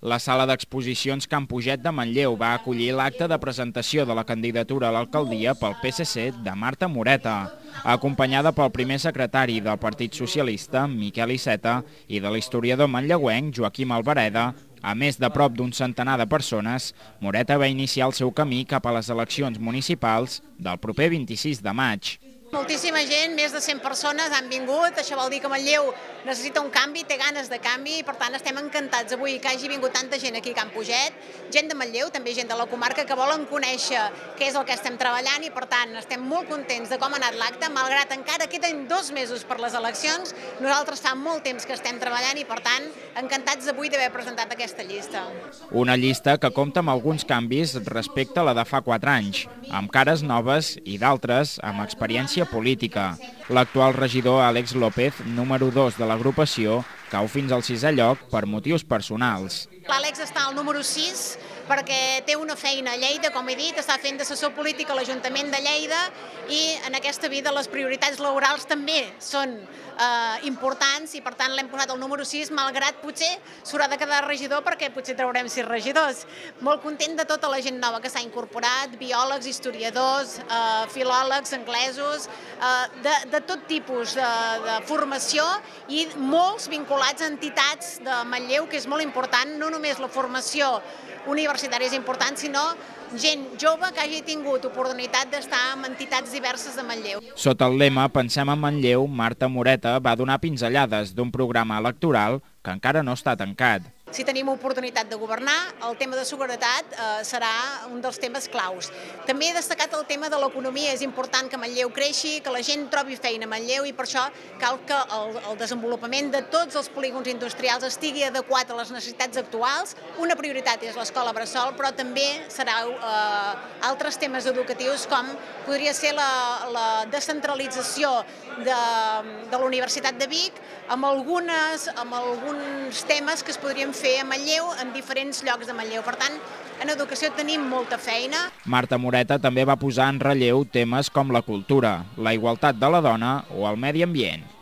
La sala d'exposicions Can Puget de Manlleu va acollir l'acte de presentació de la candidatura a l'alcaldia pel PSC de Marta Moreta, acompanyada pel primer secretari del Partit Socialista, Miquel Iceta, i de l'historiador manlleuenc, Joaquim Alvareda, a més de prop d'un centenar de persones, Moreta va iniciar el seu camí cap a les eleccions municipals del proper 26 de maig. Moltíssima gent, més de 100 persones han vingut, això vol dir que Manlleu necessita un canvi, té ganes de canvi i per tant estem encantats avui que hagi vingut tanta gent aquí a Can Puget, gent de Manlleu, també gent de la comarca que volen conèixer què és el que estem treballant i per tant estem molt contents de com ha anat l'acte, malgrat encara queden dos mesos per les eleccions, nosaltres fa molt temps que estem treballant i per tant encantats avui d'haver presentat aquesta llista. Una llista que compta amb alguns canvis respecte a la de fa 4 anys, amb cares noves i d'altres amb experiència violència política. L'actual regidor Àlex López, número 2 de l'agrupació, cau fins al sisè lloc per motius personals. L'Àlex està al número 6 perquè té una feina a Lleida, com he dit, està fent d'assessor polític a l'Ajuntament de Lleida i en aquesta vida les prioritats laborals també són eh, importants i per tant l'hem posat al número 6, malgrat potser s'haurà de quedar regidor perquè potser traurem sis regidors. Molt content de tota la gent nova que s'ha incorporat, biòlegs, historiadors, eh, filòlegs, anglesos, eh, de, de tot tipus de, de formació i molts vinculats a entitats de Manlleu, que és molt important, no només la formació universitària és important, sinó gent jove que hagi tingut oportunitat d'estar en entitats diverses de Manlleu. Sota el lema Pensem en Manlleu, Marta Moreta va donar pinzellades d'un programa electoral que encara no està tancat. Si tenim oportunitat de governar, el tema de seguretat eh, serà un dels temes claus. També he destacat el tema de l'economia. És important que Manlleu creixi, que la gent trobi feina a Manlleu i per això cal que el, el desenvolupament de tots els polígons industrials estigui adequat a les necessitats actuals. Una prioritat és l'escola Bressol, però també serà eh, altres temes educatius com podria ser la, la descentralització de, de la Universitat de Vic amb, algunes, amb alguns temes que es podrien fer a Manlleu en diferents llocs de Manlleu. Per tant, en educació tenim molta feina. Marta Moreta també va posar en relleu temes com la cultura, la igualtat de la dona o el medi ambient.